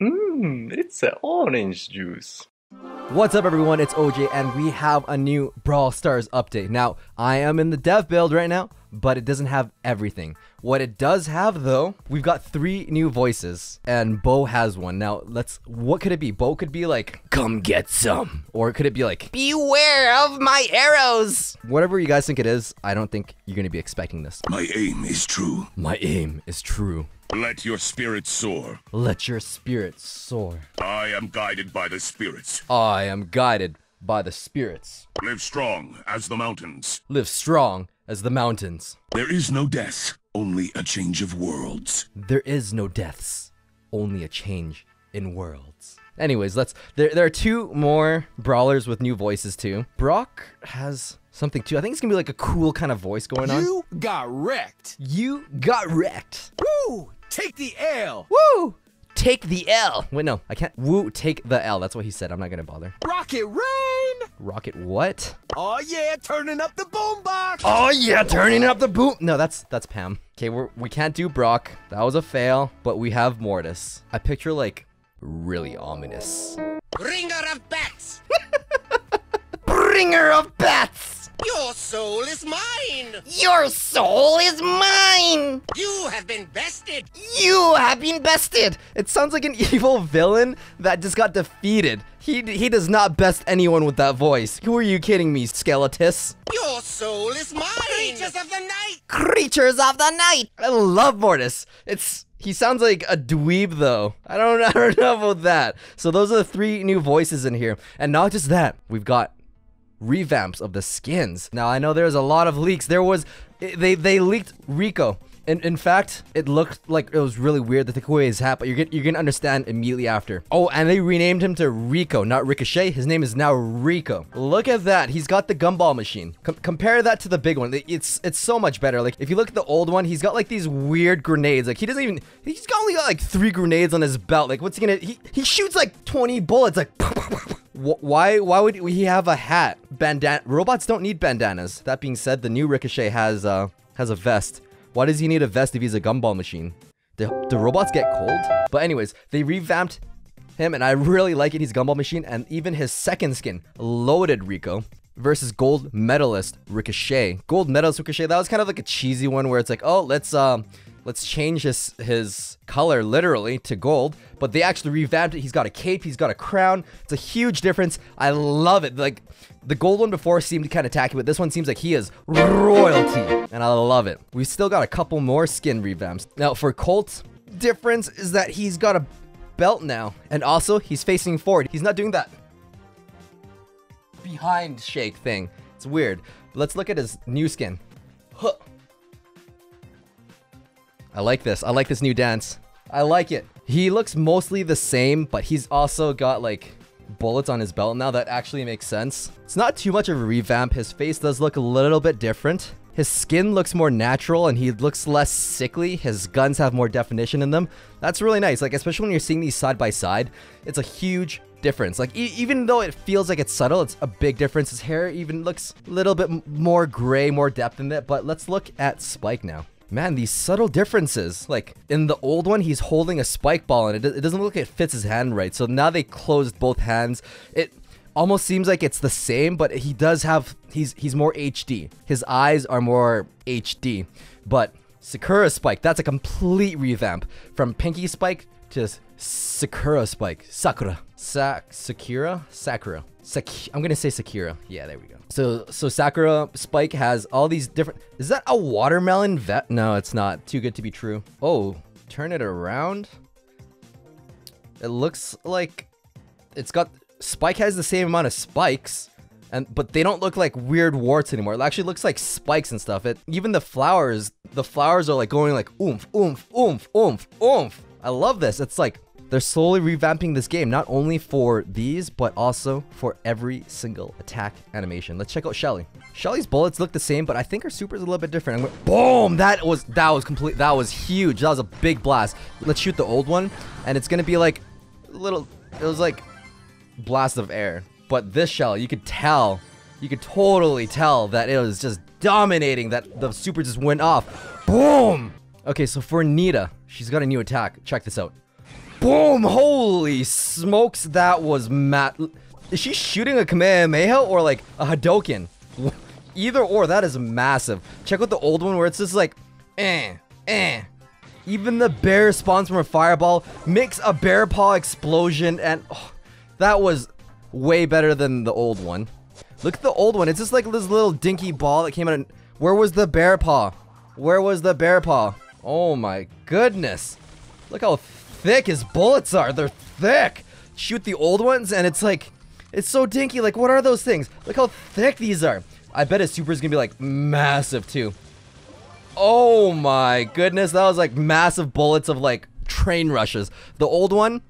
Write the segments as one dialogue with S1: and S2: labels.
S1: Mmm, it's an orange juice.
S2: What's up everyone, it's OJ and we have a new Brawl Stars update. Now, I am in the dev build right now, but it doesn't have everything. What it does have though, we've got three new voices and Bo has one. Now, let's, what could it be? Bo could be like, come get some. Or could it be like, beware of my arrows. Whatever you guys think it is, I don't think you're gonna be expecting this.
S3: My aim is true.
S2: My aim is true.
S3: Let your spirit soar.
S2: Let your spirit soar.
S3: I am guided by the spirits.
S2: I am guided by the spirits.
S3: Live strong as the mountains.
S2: Live strong as the mountains.
S3: There is no death, only a change of worlds.
S2: There is no deaths, only a change in worlds. Anyways, let's. There, there are two more brawlers with new voices too. Brock has something too. I think it's gonna be like a cool kind of voice going on.
S4: You got wrecked.
S2: You got wrecked.
S4: Woo! Take the L.
S2: Woo! Take the L. Wait, no, I can't. Woo, take the L. That's what he said. I'm not gonna bother.
S4: Rocket rain.
S2: Rocket what?
S4: Oh yeah, turning up the boombox.
S2: Oh yeah, turning up the boom. No, that's that's Pam. Okay, we're we can't do Brock. That was a fail. But we have Mortis. I picture like really ominous.
S5: Bringer of bats!
S2: Bringer of bats.
S5: Your soul is mine!
S2: Your soul is mine.
S5: You have been bested!
S2: You have been bested. It sounds like an evil villain that just got defeated. He he does not best anyone with that voice. Who are you kidding me, Skeletus?
S5: Your soul is mine! Creatures of the night!
S2: Creatures of the night. I love Mortis. It's he sounds like a dweeb though. I don't, I don't know about that. So those are the three new voices in here. And not just that, we've got revamps of the skins. Now I know there's a lot of leaks. There was they they leaked Rico. In, in fact, it looked like it was really weird that took away his hat, but you're, you're gonna understand immediately after. Oh, and they renamed him to Rico, not Ricochet. His name is now Rico. Look at that. He's got the gumball machine. Com compare that to the big one. It's it's so much better. Like, if you look at the old one, he's got like these weird grenades. Like, he doesn't even... He's got only got like three grenades on his belt. Like, what's he gonna... He, he shoots like 20 bullets. Like... Why why would he have a hat? Bandana robots don't need bandanas. That being said, the new Ricochet has uh has a vest. Why does he need a vest if he's a gumball machine? Do, do robots get cold? But anyways, they revamped him and I really like it. He's gumball machine and even his second skin, loaded Rico versus gold medalist Ricochet. Gold medalist Ricochet, that was kind of like a cheesy one where it's like, oh, let's um let's change his his color literally to gold but they actually revamped it. He's got a cape he's got a crown. It's a huge difference. I love it. Like the gold one before seemed kind of tacky but this one seems like he is royalty and i love it. We still got a couple more skin revamps. Now for colt difference is that he's got a belt now and also he's facing forward. He's not doing that behind shake thing. It's weird. Let's look at his new skin. Huh. I like this. I like this new dance. I like it. He looks mostly the same, but he's also got like bullets on his belt now. That actually makes sense. It's not too much of a revamp. His face does look a little bit different. His skin looks more natural and he looks less sickly. His guns have more definition in them. That's really nice. Like, especially when you're seeing these side by side, it's a huge difference. Like, e even though it feels like it's subtle, it's a big difference. His hair even looks a little bit more gray, more depth in it. But let's look at Spike now. Man, these subtle differences. Like, in the old one, he's holding a spike ball and it, it doesn't look like it fits his hand right. So now they closed both hands. It almost seems like it's the same, but he does have, he's, he's more HD. His eyes are more HD. But Sakura Spike, that's a complete revamp. From Pinky Spike to Sakura Spike. Sakura. Sak Sakura? Sakura. Sak I'm gonna say Sakura. Yeah, there we go. So so Sakura Spike has all these different Is that a watermelon vet? No, it's not. Too good to be true. Oh, turn it around. It looks like it's got Spike has the same amount of spikes. And, but they don't look like weird warts anymore. It actually looks like spikes and stuff. It even the flowers, the flowers are like going like oomph, oomph, oomph, oomph, oomph. I love this. It's like they're slowly revamping this game, not only for these, but also for every single attack animation. Let's check out Shelly. Shelly's bullets look the same, but I think her super is a little bit different. Going, boom! That was that was complete. That was huge. That was a big blast. Let's shoot the old one, and it's gonna be like a little. It was like blast of air. But this shell, you could tell, you could totally tell that it was just dominating. That the super just went off. Boom! Okay, so for Nita, she's got a new attack. Check this out. Boom! Holy smokes, that was mat. Is she shooting a Kamehameha or like a Hadoken? Either or, that is massive. Check out the old one where it's just like, eh, eh. Even the bear spawns from a fireball, makes a bear paw explosion, and oh, that was way better than the old one. Look at the old one. It's just like this little dinky ball that came out. Where was the bear paw? Where was the bear paw? Oh my goodness. Look how thick his bullets are. They're thick. Shoot the old ones and it's like, it's so dinky. Like, what are those things? Look how thick these are. I bet his super is gonna be like massive too. Oh my goodness, that was like massive bullets of like train rushes. The old one,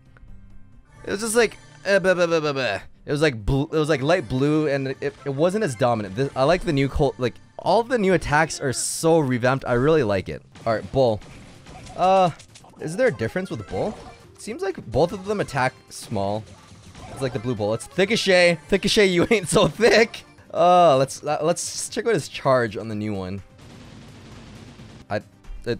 S2: it was just like, eh, blah, blah, blah. It was like blue, it was like light blue, and it, it wasn't as dominant. This, I like the new Colt, like all the new attacks are so revamped. I really like it. All right, bull. Uh, is there a difference with bull? Seems like both of them attack small. It's like the blue bull. bullets. Thickashay, Thickashay, you ain't so thick. Uh, let's uh, let's check out his charge on the new one. I it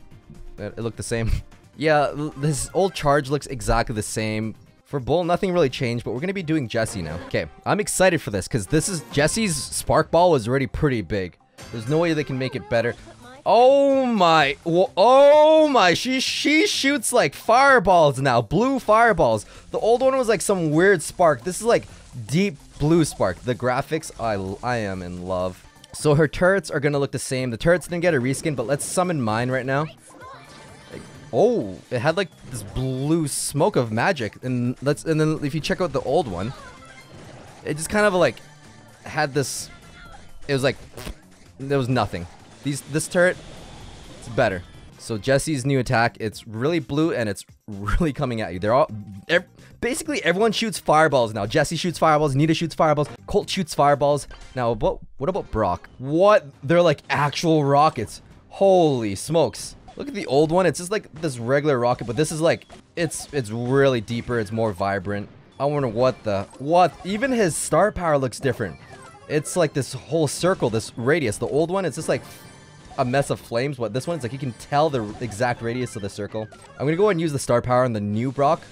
S2: it looked the same. yeah, this old charge looks exactly the same. For Bull, nothing really changed, but we're gonna be doing Jesse now. Okay, I'm excited for this because this is Jesse's spark ball was already pretty big. There's no way they can make it better. Oh my, oh my, she, she shoots like fireballs now, blue fireballs. The old one was like some weird spark. This is like deep blue spark. The graphics, I, I am in love. So her turrets are gonna look the same. The turrets didn't get a reskin, but let's summon mine right now. Oh, it had like this blue smoke of magic, and let's and then if you check out the old one, it just kind of like had this. It was like there was nothing. These this turret, it's better. So Jesse's new attack, it's really blue and it's really coming at you. They're all ev basically everyone shoots fireballs now. Jesse shoots fireballs, Nita shoots fireballs, Colt shoots fireballs. Now, what what about Brock? What? They're like actual rockets. Holy smokes. Look at the old one. It's just like this regular rocket, but this is like it's it's really deeper. It's more vibrant. I wonder what the what even his star power looks different. It's like this whole circle, this radius. The old one, it's just like a mess of flames. What this one, it's like you can tell the exact radius of the circle. I'm gonna go ahead and use the star power on the new Brock.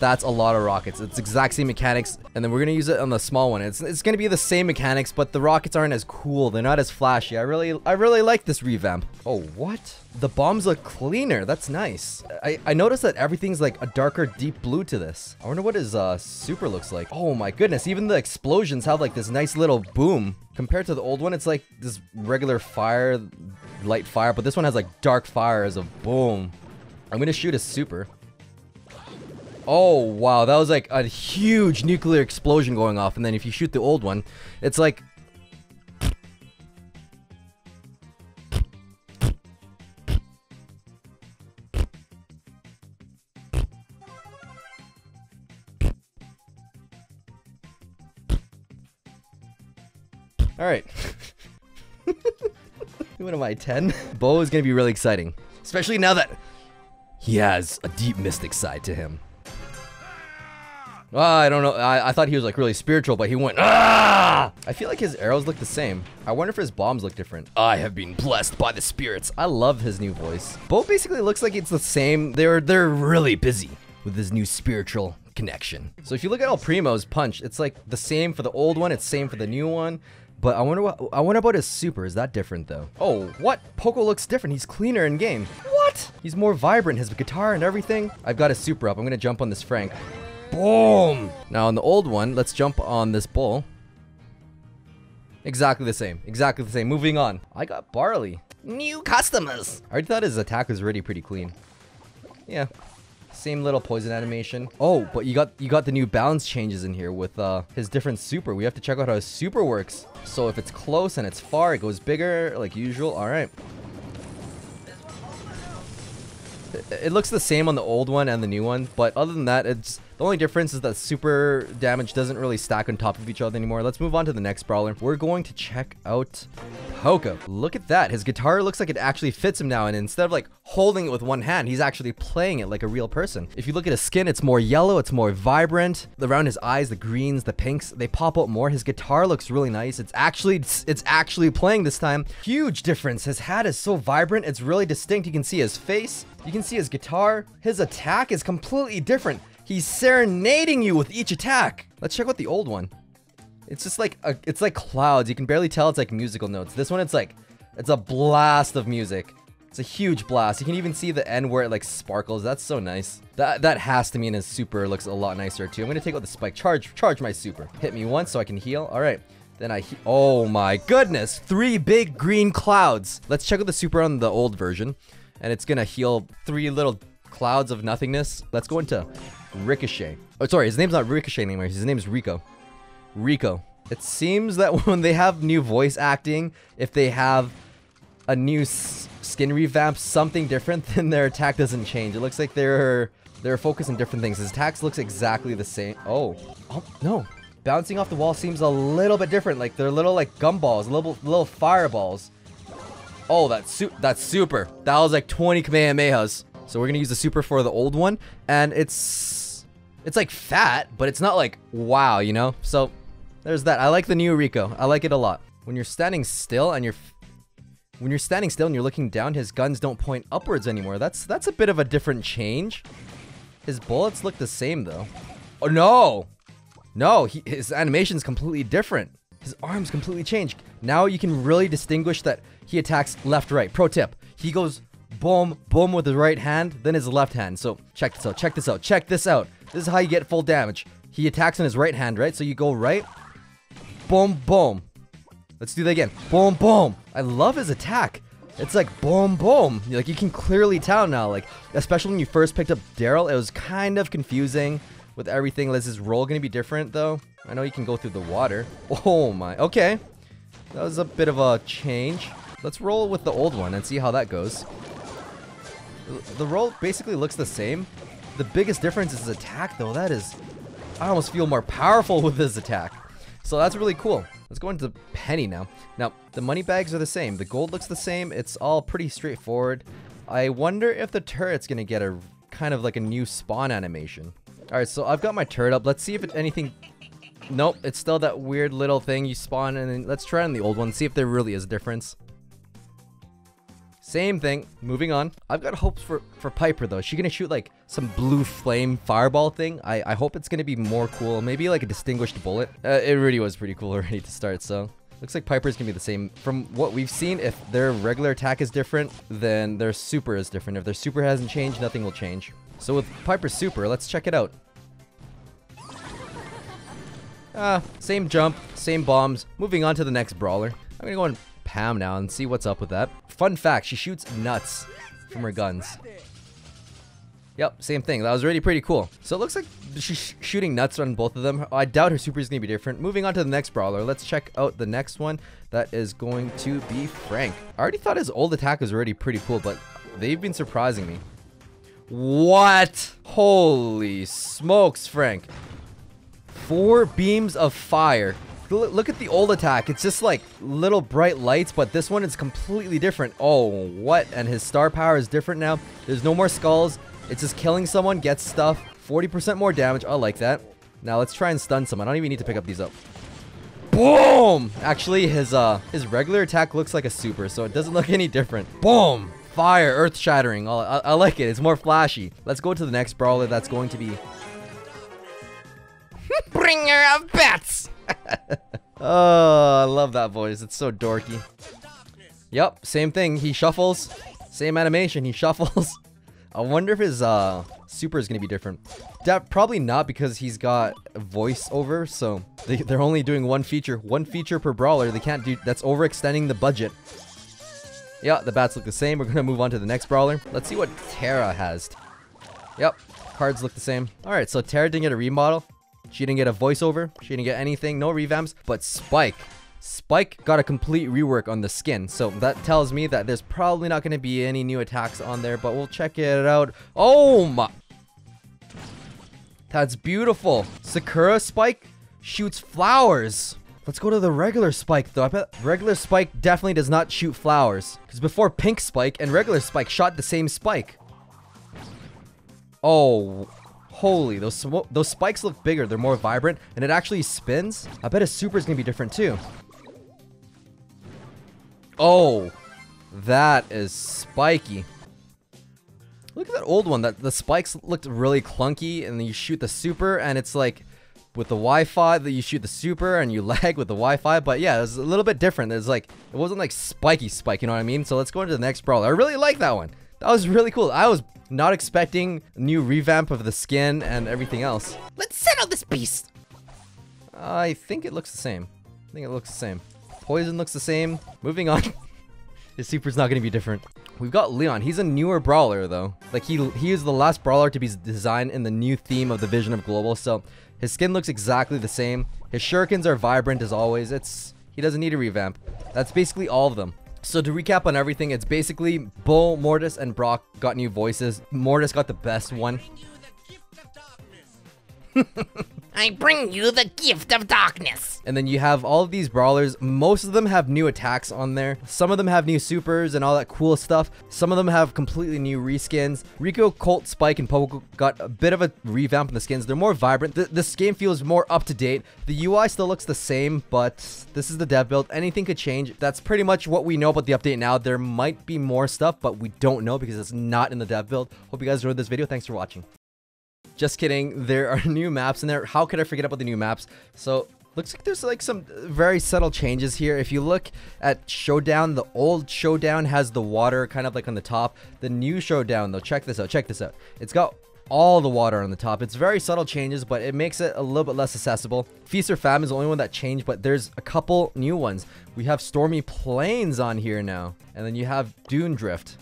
S2: That's a lot of rockets. It's exact same mechanics, and then we're gonna use it on the small one. It's it's gonna be the same mechanics, but the rockets aren't as cool. They're not as flashy. I really I really like this revamp. Oh, what? The bombs look cleaner. That's nice. I I noticed that everything's like a darker deep blue to this. I wonder what his uh super looks like. Oh my goodness! Even the explosions have like this nice little boom. Compared to the old one, it's like this regular fire, light fire, but this one has like dark fire as a boom. I'm gonna shoot a super. Oh, wow. That was like a huge nuclear explosion going off. And then if you shoot the old one, it's like... Alright. what am I, 10? Bo is to be really exciting. Especially now that he has a deep mystic side to him. Ah, I don't know. I, I thought he was like really spiritual, but he went ah. I feel like his arrows look the same. I wonder if his bombs look different. I have been blessed by the spirits. I love his new voice. Bo basically looks like it's the same. They're they're really busy with his new spiritual connection. So if you look at El Primo's punch, it's like the same for the old one. It's same for the new one. But I wonder what I wonder about his super. Is that different though? Oh, what? Poco looks different. He's cleaner in game. What? He's more vibrant. His guitar and everything. I've got his super up. I'm gonna jump on this Frank. Boom! Now on the old one, let's jump on this bull. Exactly the same. Exactly the same. Moving on. I got Barley. New customers. I already thought his attack was already pretty clean. Yeah. Same little poison animation. Oh, but you got you got the new balance changes in here with uh, his different super. We have to check out how his super works. So if it's close and it's far, it goes bigger like usual. All right. It looks the same on the old one and the new one, but other than that, it's The only difference is that super damage doesn't really stack on top of each other anymore. Let's move on to the next brawler. We're going to check out Poco. Look at that. His guitar looks like it actually fits him now. And instead of like holding it with one hand, he's actually playing it like a real person. If you look at his skin, it's more yellow. It's more vibrant. Around his eyes, the greens, the pinks, they pop out more. His guitar looks really nice. It's actually, it's, it's actually playing this time. Huge difference. His hat is so vibrant. It's really distinct. You can see his face. You can see his guitar. His attack is completely different. He's serenading you with each attack. Let's check out the old one. It's just like a, it's like clouds. You can barely tell it's like musical notes. This one, it's like it's a blast of music. It's a huge blast. You can even see the end where it like sparkles. That's so nice. That that has to mean his super looks a lot nicer too. I'm gonna take out the spike. Charge, charge my super. Hit me once so I can heal. All right. Then I oh my goodness, three big green clouds. Let's check out the super on the old version, and it's gonna heal three little clouds of nothingness. Let's go into Ricochet. Oh, sorry, his name's not Ricochet anymore. His name's Rico. Rico. It seems that when they have new voice acting, if they have a new skin revamp, something different, then their attack doesn't change. It looks like they're they're focused on different things. His attacks looks exactly the same. Oh, oh no. Bouncing off the wall seems a little bit different. Like they're little like gumballs, little little fireballs. Oh, su that's super. That was like 20 Kamehamehas. So we're gonna use the super for the old one, and it's it's like fat, but it's not like wow, you know. So there's that. I like the new Rico. I like it a lot. When you're standing still and you're when you're standing still and you're looking down, his guns don't point upwards anymore. That's that's a bit of a different change. His bullets look the same though. Oh no, no, he, his animation's completely different. His arms completely changed. Now you can really distinguish that he attacks left, right. Pro tip: he goes boom, boom with his right hand, then his left hand. So check this out, check this out, check this out. This is how you get full damage. He attacks on his right hand, right? So you go right, boom, boom. Let's do that again. Boom, boom. I love his attack. It's like boom, boom. Like you can clearly tell now. Like especially when you first picked up Daryl, it was kind of confusing with everything. Is his role gonna be different though? I know he can go through the water. Oh my. Okay, that was a bit of a change. Let's roll with the old one and see how that goes. The roll basically looks the same. The biggest difference is his attack though. That is, I almost feel more powerful with his attack. So that's really cool. Let's go into the Penny now. Now, the money bags are the same. The gold looks the same. It's all pretty straightforward. I wonder if the turret's going to get a kind of like a new spawn animation. All right, so I've got my turret up. Let's see if it, anything... Nope, it's still that weird little thing you spawn and then let's try on the old one, see if there really is a difference. Same thing. Moving on. I've got hopes for, for Piper, though. Is she gonna shoot, like, some blue flame fireball thing? I, I hope it's gonna be more cool. Maybe, like, a distinguished bullet. Uh, it really was pretty cool already to start, so... Looks like Piper's gonna be the same. From what we've seen, if their regular attack is different, then their super is different. If their super hasn't changed, nothing will change. So with Piper's super, let's check it out. Ah, same jump, same bombs. Moving on to the next brawler. I'm gonna go and Pam now and see what's up with that. Fun fact, she shoots nuts from her guns. Yep, same thing. That was really pretty cool. So it looks like she's shooting nuts on both of them. I doubt her super is going to be different. Moving on to the next brawler. Let's check out the next one. That is going to be Frank. I already thought his old attack was already pretty cool, but they've been surprising me. What? Holy smokes, Frank. Four beams of fire Look at the old attack. It's just like little bright lights, but this one is completely different. Oh, what? And his star power is different now. There's no more skulls. It's just killing someone, gets stuff. 40% more damage. I like that. Now let's try and stun someone. I don't even need to pick up these up. Boom! Actually, his uh his regular attack looks like a super, so it doesn't look any different. Boom! Fire, earth shattering. I, I like it. It's more flashy. Let's go to the next brawler. That's going to be
S5: Bringer of Bats.
S2: oh, I love that voice. It's so dorky. Yep, same thing. He shuffles. Same animation. He shuffles. I wonder if his uh, super is going to be different. That, probably not because he's got voiceover, so they, they're only doing one feature. One feature per brawler. They can't do... That's overextending the budget. Yeah, the bats look the same. We're going to move on to the next brawler. Let's see what Tara has. Yep, cards look the same. Alright, so Tara didn't get a remodel. She didn't get a voiceover. She didn't get anything. No revamps. But Spike. Spike got a complete rework on the skin. So that tells me that there's probably not going to be any new attacks on there. But we'll check it out. Oh my... That's beautiful. Sakura Spike shoots flowers. Let's go to the regular Spike though. I bet regular Spike definitely does not shoot flowers. Because before Pink Spike and regular Spike shot the same Spike. Oh, holy, those those spikes look bigger. They're more vibrant, and it actually spins. I bet his super is gonna be different too. Oh, that is spiky. Look at that old one. That the spikes looked really clunky, and then you shoot the super, and it's like with the Wi-Fi that you shoot the super and you lag with the Wi-Fi. But yeah, it was a little bit different. It's like it wasn't like spiky spike. You know what I mean? So let's go into the next brawler. I really like that one. That was really cool. I was not expecting a new revamp of the skin and everything else.
S5: Let's settle this beast.
S2: I think it looks the same. I think it looks the same. Poison looks the same. Moving on. His super's not going to be different. We've got Leon. He's a newer brawler though. Like he he is the last brawler to be designed in the new theme of the Vision of Global. So his skin looks exactly the same. His shurikens are vibrant as always. It's he doesn't need a revamp. That's basically all of them. So to recap on everything, it's basically Bull, Mortis, and Brock got new voices. Mortis got the best one.
S5: I bring you the gift of darkness.
S2: And then you have all of these brawlers. Most of them have new attacks on there. Some of them have new supers and all that cool stuff. Some of them have completely new reskins. Rico, Colt, Spike, and Poco got a bit of a revamp in the skins. They're more vibrant. Th this game feels more up to date. The UI still looks the same, but this is the dev build. Anything could change. That's pretty much what we know about the update now. There might be more stuff, but we don't know because it's not in the dev build. Hope you guys enjoyed this video. Thanks for watching. Just kidding. There are new maps in there. How could I forget about the new maps? So looks like there's like some uh, very subtle changes here. If you look at Showdown, the old Showdown has the water kind of like on the top. The new Showdown though, check this out. Check this out. It's got all the water on the top. It's very subtle changes, but it makes it a little bit less accessible. Feast or Famine is the only one that changed, but there's a couple new ones. We have Stormy Plains on here now, and then you have Dune Drift.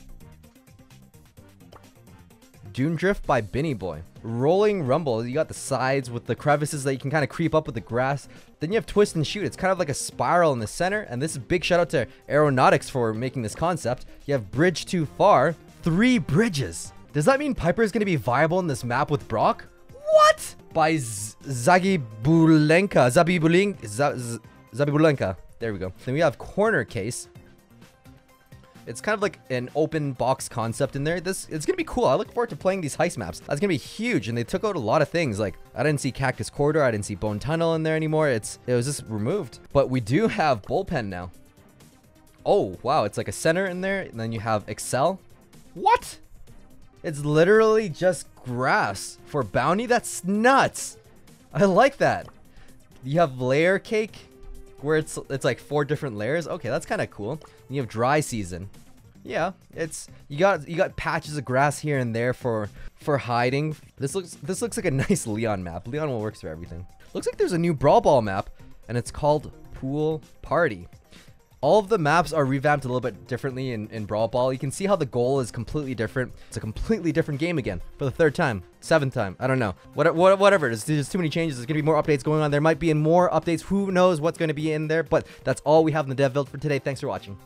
S2: Dune Drift by Binny Boy. Rolling Rumble, you got the sides with the crevices that you can kind of creep up with the grass. Then you have Twist and Shoot. It's kind of like a spiral in the center. And this is big shout out to Aeronautics for making this concept. You have Bridge Too Far. Three bridges. Does that mean Piper is going to be viable in this map with Brock? What? By Z Zagibulenka. Zabibuling Z Zabibulenka. There we go. Then we have Corner Case. It's kind of like an open box concept in there. This it's gonna be cool. I look forward to playing these heist maps. That's gonna be huge, and they took out a lot of things. Like I didn't see Cactus Corridor, I didn't see Bone Tunnel in there anymore. It's it was just removed. But we do have Bullpen now. Oh wow, it's like a center in there, and then you have Excel. What? It's literally just grass for bounty. That's nuts. I like that. You have layer cake where it's it's like four different layers. Okay, that's kind of cool. You have dry season. Yeah, it's you got you got patches of grass here and there for for hiding. This looks this looks like a nice Leon map. Leon will works for everything. Looks like there's a new Brawl Ball map and it's called Pool Party. All of the maps are revamped a little bit differently in, in Brawl Ball. You can see how the goal is completely different. It's a completely different game again for the third time, seventh time. I don't know. What, what, whatever. There's, there's too many changes. There's going to be more updates going on. There might be more updates. Who knows what's going to be in there, but that's all we have in the dev build for today. Thanks for watching.